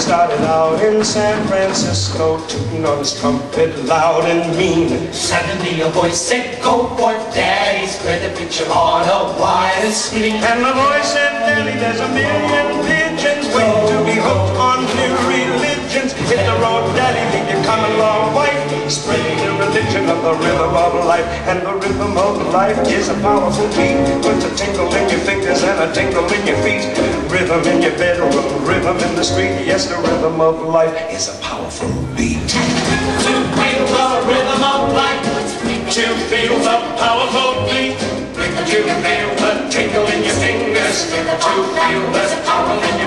started out in San Francisco, tooting on his trumpet loud and mean. Suddenly a voice said, go for daddy, spread the picture on a wide screen. And the voice said, Daddy, there's a million pigeons waiting to be hooked on new religions. Hit the road, Daddy, think you're coming along, wife. Spreading religion of the rhythm of life. And the rhythm of life is a powerful beat with a tingle in your fingers and a tingle in your feet. Rhythm in your bedroom, rhythm in the street. Yes, the rhythm of life is a powerful beat. To feel the rhythm of life, to feel the powerful beat, to feel the tingle in your fingers, to feel the power in your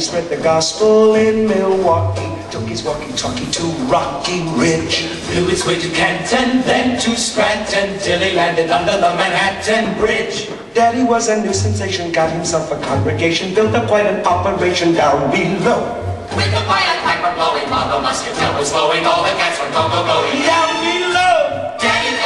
Spread the gospel in Milwaukee. Took his walkie-talkie to Rocky Ridge. Flew his way to Canton, then to Scranton, till he landed under the Manhattan Bridge. Daddy was a new sensation, got himself a congregation, built up quite an operation down below. With the quiet piper blowing, while the muscatel was blowing, all the cats were go-go going. Down below! Daddy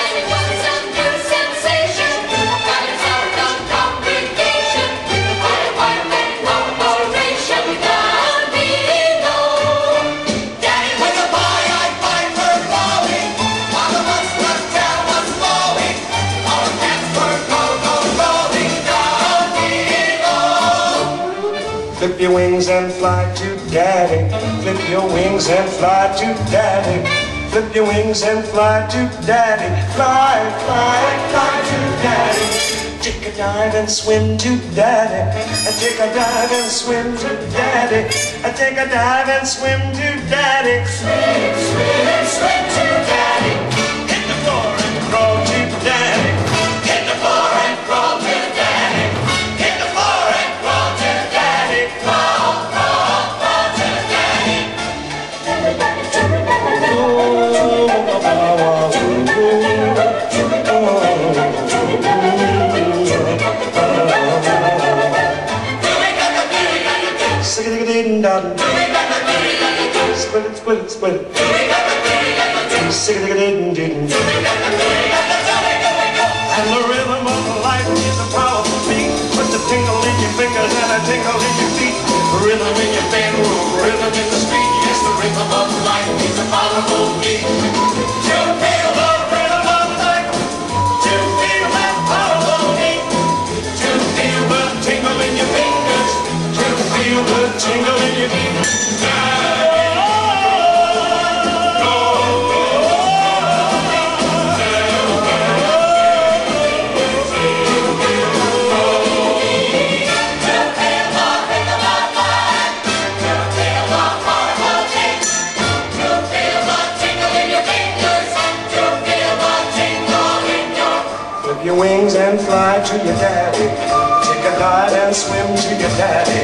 Flip your wings and fly to daddy. Flip your wings and fly to daddy. Flip your wings and fly to daddy. Fly, fly, fly to daddy. Take a dive and swim to daddy. And take a dive and swim to daddy. And take a dive and swim to daddy. Swim, swim, swim to daddy. Sick-a-dick-a-ding-dong. Split it, split it, split it. Sick-a-dick-a-ding-ding. And the rhythm of life is a powerful beat with the tingle in your fingers and a tingle in your feet. Rhythm in your bedroom, rhythm in the street. Yes, the rhythm of life is a powerful beat. Your wings and fly to your daddy. Take a dive and swim to your daddy.